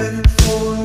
heading for